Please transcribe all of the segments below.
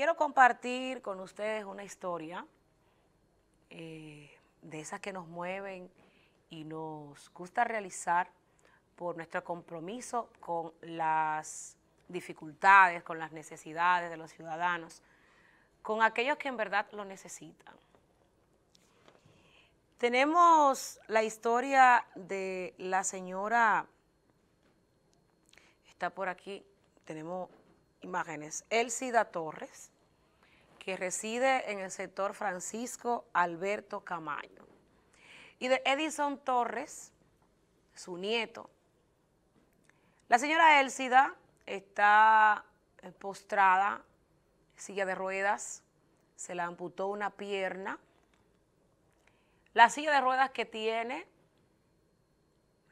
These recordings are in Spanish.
quiero compartir con ustedes una historia eh, de esas que nos mueven y nos gusta realizar por nuestro compromiso con las dificultades, con las necesidades de los ciudadanos, con aquellos que en verdad lo necesitan. Tenemos la historia de la señora, está por aquí, tenemos imágenes, Elcida Torres, que reside en el sector Francisco Alberto Camaño, y de Edison Torres, su nieto. La señora Elcida está eh, postrada, silla de ruedas, se le amputó una pierna. La silla de ruedas que tiene,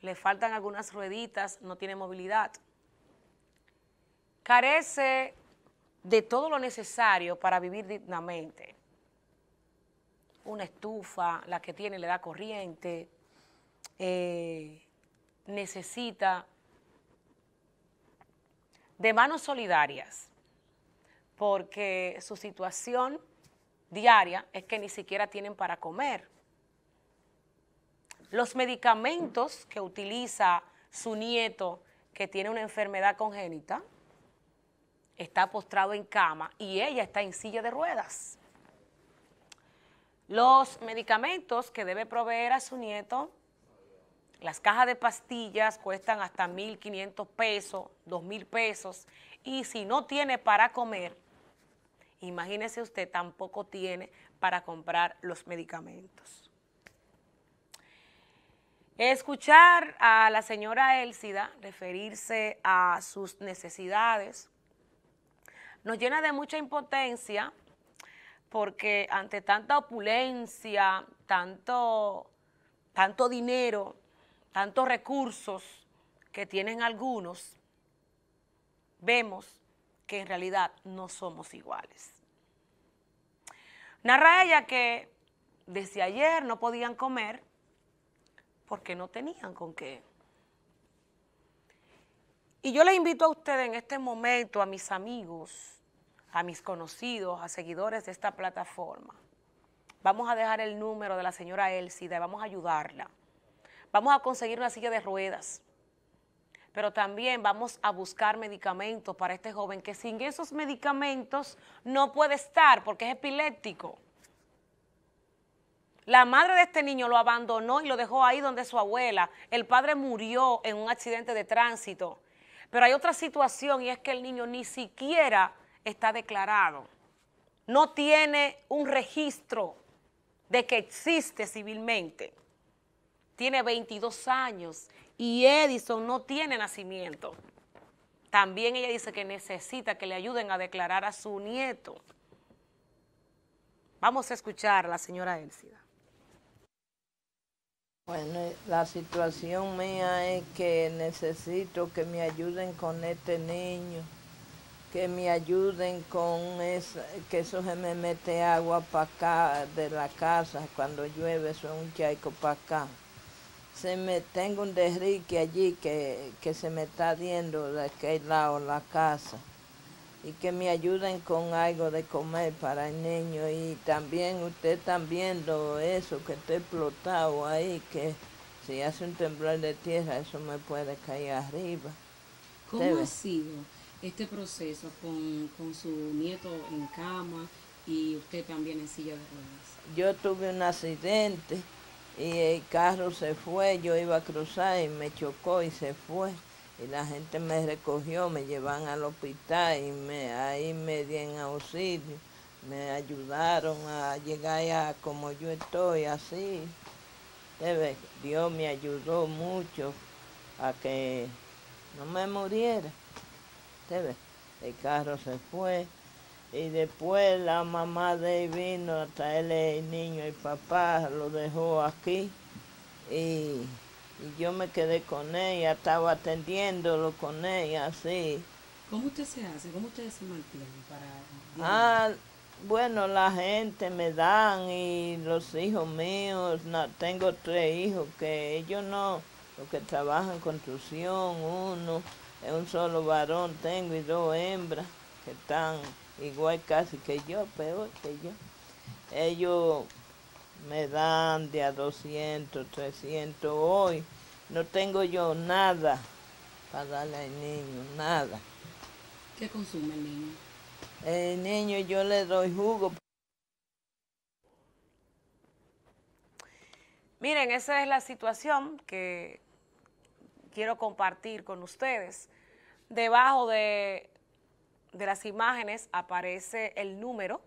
le faltan algunas rueditas, no tiene movilidad carece de todo lo necesario para vivir dignamente. Una estufa, la que tiene le da corriente, eh, necesita de manos solidarias, porque su situación diaria es que ni siquiera tienen para comer. Los medicamentos que utiliza su nieto que tiene una enfermedad congénita, está postrado en cama y ella está en silla de ruedas. Los medicamentos que debe proveer a su nieto, las cajas de pastillas cuestan hasta 1.500 pesos, 2.000 pesos, y si no tiene para comer, imagínese usted, tampoco tiene para comprar los medicamentos. Escuchar a la señora Elcida referirse a sus necesidades, nos llena de mucha impotencia porque ante tanta opulencia, tanto, tanto dinero, tantos recursos que tienen algunos, vemos que en realidad no somos iguales. Narra ella que desde ayer no podían comer porque no tenían con qué. Y yo le invito a ustedes en este momento, a mis amigos, a mis conocidos, a seguidores de esta plataforma. Vamos a dejar el número de la señora Elcida y vamos a ayudarla. Vamos a conseguir una silla de ruedas. Pero también vamos a buscar medicamentos para este joven que sin esos medicamentos no puede estar porque es epiléptico. La madre de este niño lo abandonó y lo dejó ahí donde su abuela. El padre murió en un accidente de tránsito. Pero hay otra situación y es que el niño ni siquiera está declarado. No tiene un registro de que existe civilmente. Tiene 22 años y Edison no tiene nacimiento. También ella dice que necesita que le ayuden a declarar a su nieto. Vamos a escuchar a la señora Elcida. Bueno, la situación mía es que necesito que me ayuden con este niño, que me ayuden con eso, que eso se me mete agua para acá de la casa, cuando llueve eso es un chaico para acá. Se me tengo un derrique allí que, que se me está viendo de aquel lado la casa y que me ayuden con algo de comer para el niño y también usted están viendo eso que está explotado ahí que si hace un temblor de tierra eso me puede caer arriba. ¿Cómo ha sido este proceso con, con, su nieto en cama y usted también en silla de ruedas? Yo tuve un accidente y el carro se fue, yo iba a cruzar y me chocó y se fue y la gente me recogió, me llevan al hospital y me, ahí me dieron auxilio, me ayudaron a llegar a como yo estoy, así. Dios me ayudó mucho a que no me muriera. El carro se fue y después la mamá de él vino a traerle el niño y papá lo dejó aquí y y yo me quedé con ella, estaba atendiéndolo con ella, así. ¿Cómo usted se hace? ¿Cómo usted se mantiene para...? Ah, bueno, la gente me dan y los hijos míos, tengo tres hijos que ellos no, los que trabajan en construcción, uno, es un solo varón tengo y dos hembras que están igual casi que yo, peor que yo. Ellos me dan de a 200, 300 hoy. No tengo yo nada para darle al niño, nada. ¿Qué consume el niño? El niño yo le doy jugo. Miren, esa es la situación que quiero compartir con ustedes. Debajo de, de las imágenes aparece el número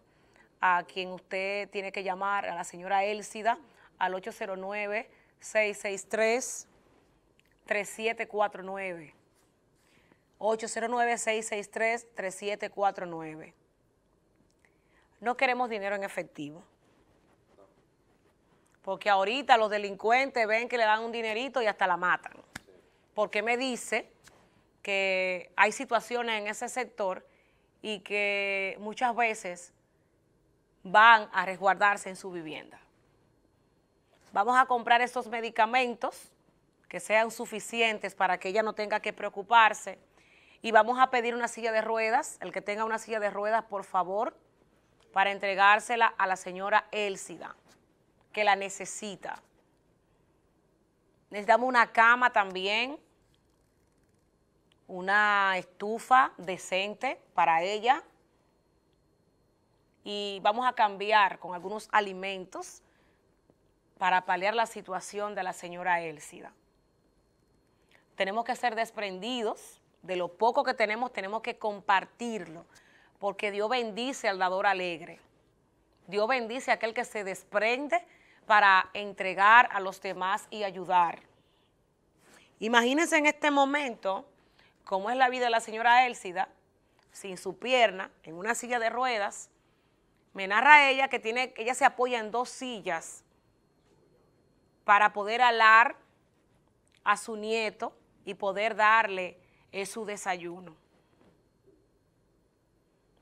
a quien usted tiene que llamar, a la señora Elcida, al 809-663-3749. 809-663-3749. No queremos dinero en efectivo. Porque ahorita los delincuentes ven que le dan un dinerito y hasta la matan. Porque me dice que hay situaciones en ese sector y que muchas veces van a resguardarse en su vivienda. Vamos a comprar estos medicamentos que sean suficientes para que ella no tenga que preocuparse y vamos a pedir una silla de ruedas, el que tenga una silla de ruedas, por favor, para entregársela a la señora Elcida, que la necesita. Necesitamos una cama también, una estufa decente para ella y vamos a cambiar con algunos alimentos para paliar la situación de la señora Elcida. Tenemos que ser desprendidos de lo poco que tenemos, tenemos que compartirlo, porque Dios bendice al dador alegre. Dios bendice a aquel que se desprende para entregar a los demás y ayudar. Imagínense en este momento cómo es la vida de la señora Elcida, sin su pierna, en una silla de ruedas. Me narra ella que tiene, ella se apoya en dos sillas para poder alar a su nieto y poder darle es su desayuno.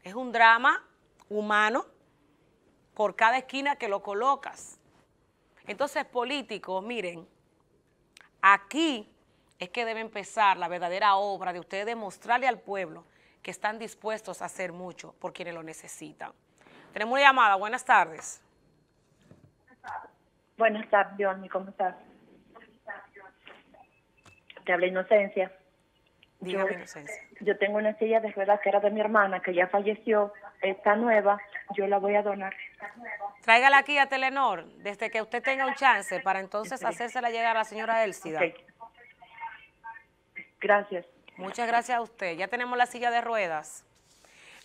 Es un drama humano por cada esquina que lo colocas. Entonces, políticos, miren, aquí es que debe empezar la verdadera obra de ustedes demostrarle al pueblo que están dispuestos a hacer mucho por quienes lo necesitan. Tenemos una llamada, buenas tardes. Buenas tardes, Johnny, ¿cómo estás? Te habla Inocencia. Dígame, yo, Inocencia. yo tengo una silla de ruedas que era de mi hermana, que ya falleció, está nueva, yo la voy a donar. Tráigala aquí a Telenor, desde que usted tenga un chance, para entonces hacérsela llegar a la señora Elcida. Ok. Gracias. Muchas gracias a usted. Ya tenemos la silla de ruedas.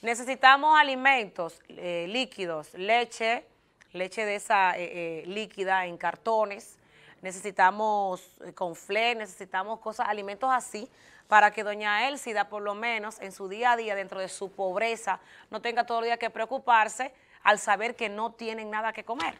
Necesitamos alimentos eh, líquidos, leche, leche de esa eh, eh, líquida en cartones. Necesitamos eh, conflé, necesitamos cosas, alimentos así, para que doña Elcida, por lo menos en su día a día, dentro de su pobreza, no tenga todo el día que preocuparse al saber que no tienen nada que comer.